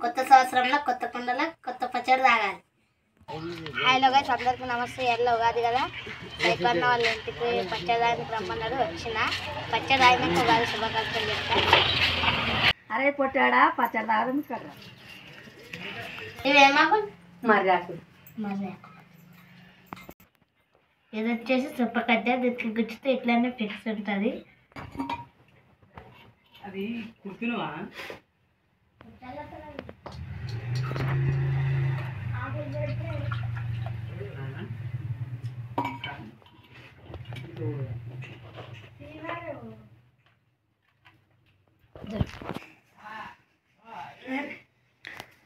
కొత్త సంవత్సరంలో కొత్త కుండలో కొత్త పచ్చడి తాగాలి. హాయ్లో గైస్ అందరికీ నమస్తే ఎర్లో ఉగాది కదా? రైకన్న వాళ్ళ ఇంటికి పచ్చడి తాగడానికి రమ్మన్నాడు వచ్చిన పచ్చడి తాగినాక ఉగాది శుభాకాంక్షలు చెప్తా. అరే పొట్టాడా పచ్చడి తాగడం కదా ఇవేమాకు మరి ఆకు మరి ఇది వచ్చేసి సుప్పకట్ట దీనికి గుచ్చితే ఇట్లానే ఫిక్స్ ఉంటుంది. అది కుట్టినవా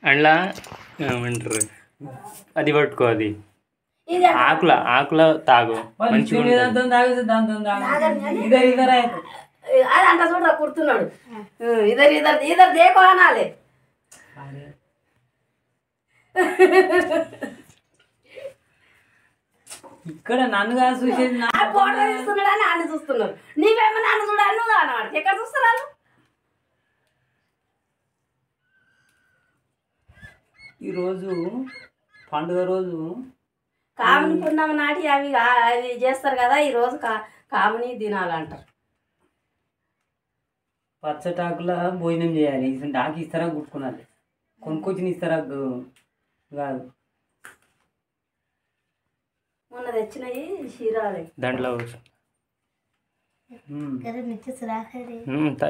అండ్లా ఏమంటారు? అది పట్టుకో అది. ఆకుల ఆకుల తాగు. అది అంట చూడరా కుడుతున్నాడు ఇద్దరు ఇద్దరు ఇద్దరు దేకో అనాలి. ఇక్కడ నన్ను కాదు చూసేది నా ఆ ఫోటో తీస్తున్నాడు అని ఆయన చూస్తున్నారు నీవేమో నన్ను చూడాలి నువ్వు అన్నమాట ఎక్కడ చూస్తున్నారు ఈరోజు పండుగ రోజు కామిని పున్నమ నాటి అవి అవి చేస్తారు కదా ఈ రోజు కా కామిని దినాలంటారు పచ్చటాకుల భోజనం చేయాలి. ఇటువంటి ఆకు ఇస్తారా కుట్టుకున్నది కొనుక్కొచ్చిన ఇస్తారా గు- కాదు. మొన్న తెచ్చినవి చీరాలి. దాంట్లో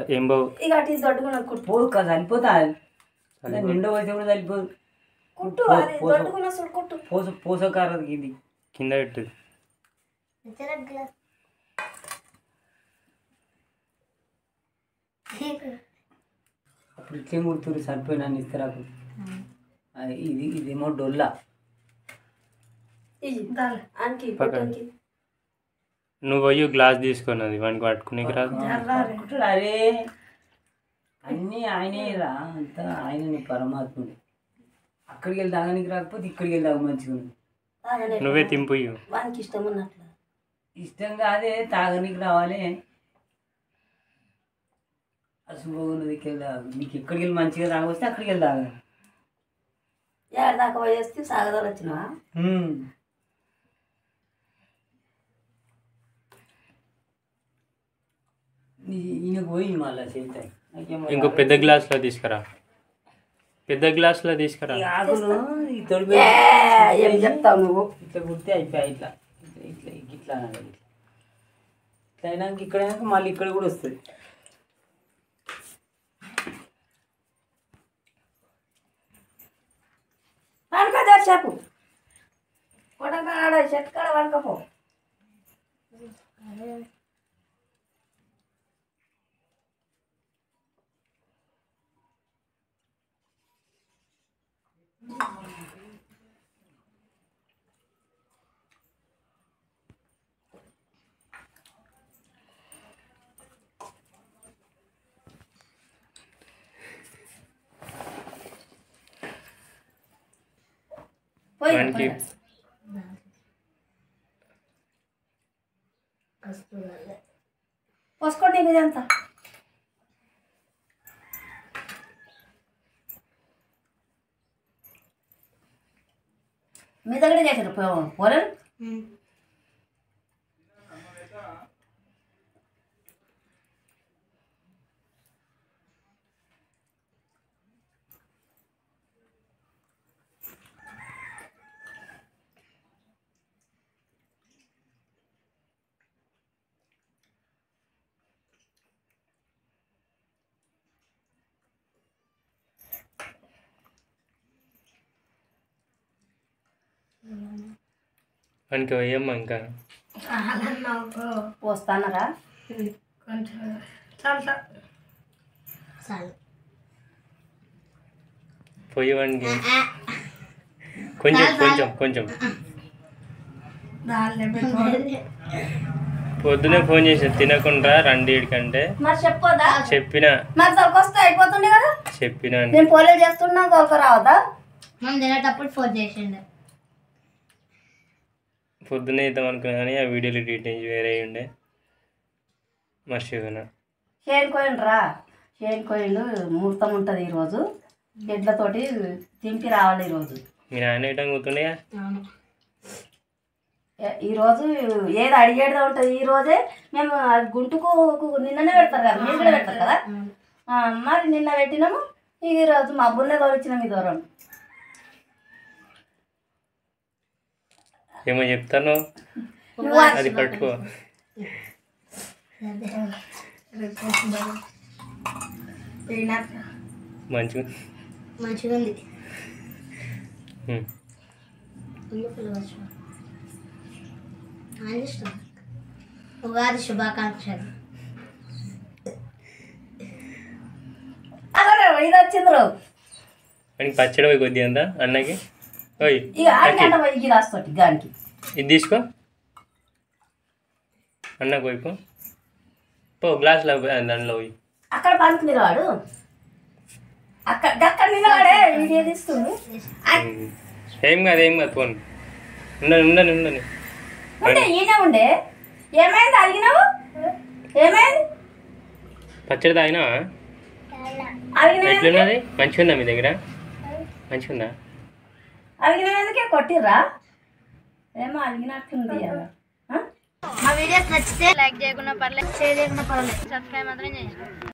ఏం బావు ఇక అటు దొడ్డుకున్న కుట్టు. పోదు కదా సరిపోతా నిండా పోతే కూడా సరిపోదు. కుట్టు పో- అది పోస- దొడ్డుకున్న సుడు కుట్టు. పోస పోసకారది ఇది కింద పెట్టు. అప్పుడు ఇట్లే కుడుతురు సరిపోయినా ఇస్తారా ఇది ఇదేమో డొల్లా. నువ్వు పోయి గ్లాస్ తీసుకున్నది వానికి పట్టుకునేకి రాదు. అరే. అన్నీ ఆయనే రా. అంతా ఆయనని పరమాత్ముడు. అక్కడికి వెళ్ళి తాగనికి రాకపోతే ఇక్కడికి వెళ్ళి తాగ మంచిగా ఉంది. తాగలే. నువ్వే తింపు ఇయ్యు. వానికి ఇష్టం ఉన్నట్లు ఇష్టంగా అదే తాగనికి రావాలి. అశుభంగా ఉన్నది ఇక్కడ తాగు. నీకు ఎక్కడికి వెళ్ళి మంచిగా తాగొస్తే అక్కడికి వెళ్ళి తాగ. ఏడు దాకా పోయేస్తే సాగదాలు వచ్చినావా? ఈయన పోయి మళ్ళీ చేతాయి నాకేమో ఇంకో పెద్ద గ్లాస్లో తీసుకురా. పెద్ద గ్లాస్లో తీసుకురా ఈ ఆకులు ఈ తొడిపి ఏ, ఏం చెప్తావు నువ్వు ఇట్లా కుడితే అయిపోయాయి ఇట్లా ఇట్లా ఇట్లా ఇట్లా అనాలి ఇట్లా ఇట్లా అయినాక ఇక్కడ అయినాక మళ్ళీ ఇక్కడ కూడా వస్తుంది వండుకో జర చెప్పు కొట్టకాడ చెట్టు కాడ వండుకపో పోయి వానికి పోసుకోండి ఇదంతా మీ దగ్గర చేశారు పోలేరు వానికి వేయమ్మా ఇంకా? పోస్తానరా చాలు పోయి వానికి కొంచెం కొంచెం కొంచెం. పొద్దునే ఫోన్ చేసి తినకుండా రండి ఇడికంటే మరి చెప్పొద్దా? చెప్పిన. మరి తొలకొస్తే అయిపోతుండే కదా? చెప్పిన నేను పోలే చేస్తున్నా రావద్దా? మనం తినేటప్పుడు ఫోన్ చేసిండు. పొద్దునే ఇద్దాం అనుకున్నా కానీ ఆ వీడియోలు డీటెయిల్స్ వేరే ఉండే మర్చిపోయినా షేన్ కోయండి రా. షేన్ కోయండు ముహూర్తం ఉంటుంది ఈరోజు. ఎడ్లతోటి తింపి రావాలి ఈరోజు. మీ నాయన ఇటం కూతుండే ఏ- ఈరోజు ఏది అడిగేది ఉంటుంది? ఈ రోజే మేము గుంటుకు నిన్ననే పెడతారు కదా మీరు కూడా పెడతారు కదా? ఆ, మరి నిన్న పెట్టినాము ఈ రోజు మా అబ్బుల్నే తోలిచ్చినాం ఈ దూరం. ఏమో చెప్తాను. అది పట్టుకో. మంచిగా మంచిగా ఉంది. ఉగాది శుభాకాంక్షలు. పచ్చడి పోయి కొద్దిగా అంతా అన్నకి? ఇది తీసుకో. అన్నకు పోయి పో గ్లాస్లో దాంట్లో పోయి. అక్కడ పండుకుని వాడు. ఏం కాదు ఏం కాదు పోను. ఉండని ఉండని ఉండని ఉండే ఏమైంది అడిగినావు ఏమైంది? పచ్చడి తాగినా అడిగిన ఎట్లున్నది? మంచిగా ఉందా మీ దగ్గర? మంచిగా ఉందా అడిగిన ఎందుకే కొట్టిర్రా? ఏమో అడిగినట్టుంది కదా ఆ? మా వీడియోస్ నచ్చితే లైక్ చేయకుండా పర్లేదు షేర్ చేయకుండా పర్లేదు సబ్స్క్రైబ్ మాత్రం చేయండి.